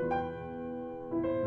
Música